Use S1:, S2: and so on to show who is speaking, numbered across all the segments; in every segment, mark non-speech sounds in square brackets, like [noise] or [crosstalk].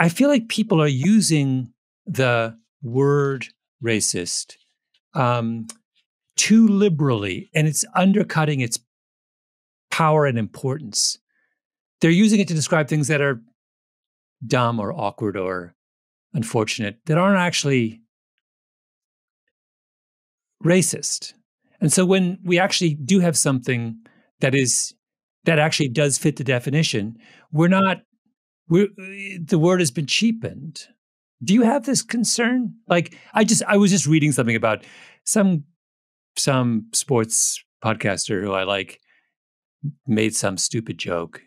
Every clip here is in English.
S1: I feel like people are using the word racist um, too liberally, and it's undercutting its power and importance. They're using it to describe things that are dumb or awkward or unfortunate that aren't actually racist. And so when we actually do have something that is that actually does fit the definition, we're not we're the word has been cheapened. Do you have this concern? Like I just I was just reading something about some some sports podcaster who I like made some stupid joke.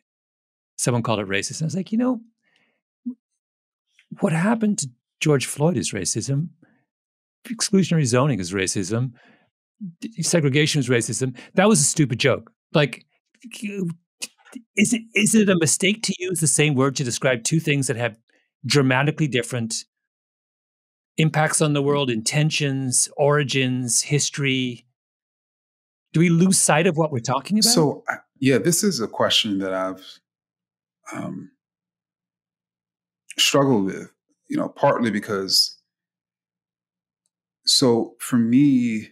S1: Someone called it racist. I was like, you know, what happened to George Floyd is racism. Exclusionary zoning is racism. Segregation is racism. That was a stupid joke. Like, is it is it a mistake to use the same word to describe two things that have dramatically different impacts on the world, intentions, origins, history? Do we lose sight of what we're talking about?
S2: So, yeah, this is a question that I've um, struggled with, you know, partly because, so for me,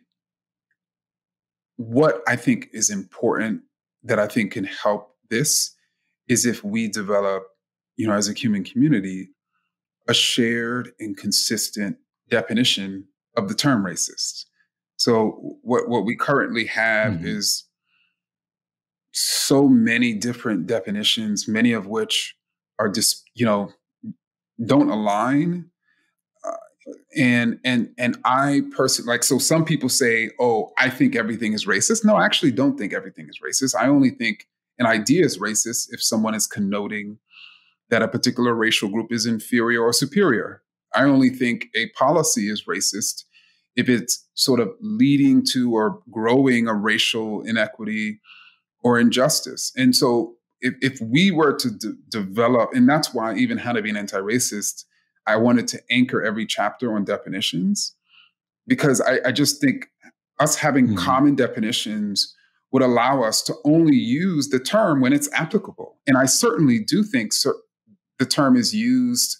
S2: what I think is important that I think can help this is if we develop, you know, as a human community, a shared and consistent definition of the term racist. So what what we currently have mm-hmm. is so many different definitions, many of which are just, you know, don't align. Uh, and and and I personally like so some people say, "Oh, I think everything is racist." No, I actually don't think everything is racist. I only think an idea is racist if someone is connoting that a particular racial group is inferior or superior. I only think a policy is racist if it's sort of leading to or growing a racial inequity or injustice. And so if, if we were to d- develop, and that's why even how to be an anti-racist, I wanted to anchor every chapter on definitions because I, I just think us having mm-hmm. common definitions would allow us to only use the term when it's applicable. And I certainly do think cer- the term is used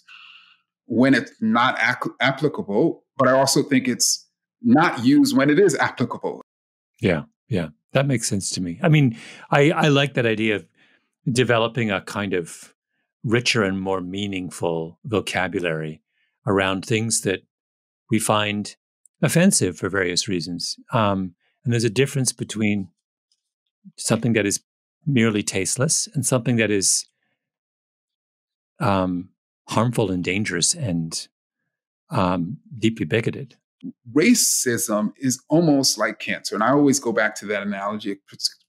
S2: when it's not ac- applicable, but I also think it's not used when it is applicable.
S1: Yeah, yeah, that makes sense to me. I mean, I, I like that idea of developing a kind of richer and more meaningful vocabulary around things that we find offensive for various reasons. Um, and there's a difference between something that is merely tasteless and something that is um, harmful and dangerous and um, deeply bigoted.
S2: Racism is almost like cancer, and I always go back to that analogy,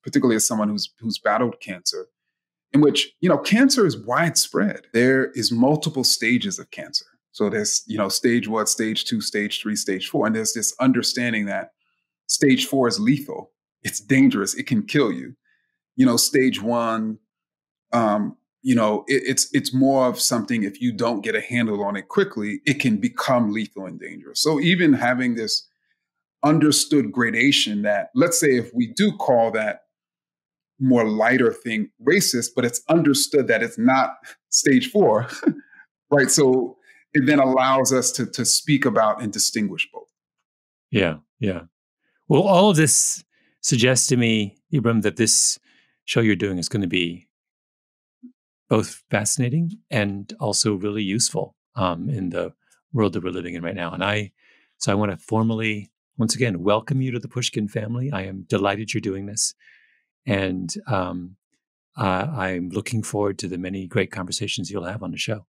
S2: particularly as someone who's who's battled cancer in which, you know, cancer is widespread. There is multiple stages of cancer. So there's, you know, stage one, stage two, stage three, stage four. And there's this understanding that stage four is lethal. It's dangerous. It can kill you. You know, stage one, um, you know, it, it's it's more of something if you don't get a handle on it quickly, it can become lethal and dangerous. So even having this understood gradation that let's say if we do call that more lighter thing racist, but it's understood that it's not stage four, [laughs] right? So it then allows us to to speak about and distinguish both.
S1: Yeah, yeah. Well, all of this suggests to me, Ibram, that this show you're doing is going to be both fascinating and also really useful um, in the world that we're living in right now. And I, so I want to formally, once again, welcome you to the Pushkin family. I am delighted you're doing this. And um, uh, I'm looking forward to the many great conversations you'll have on the show.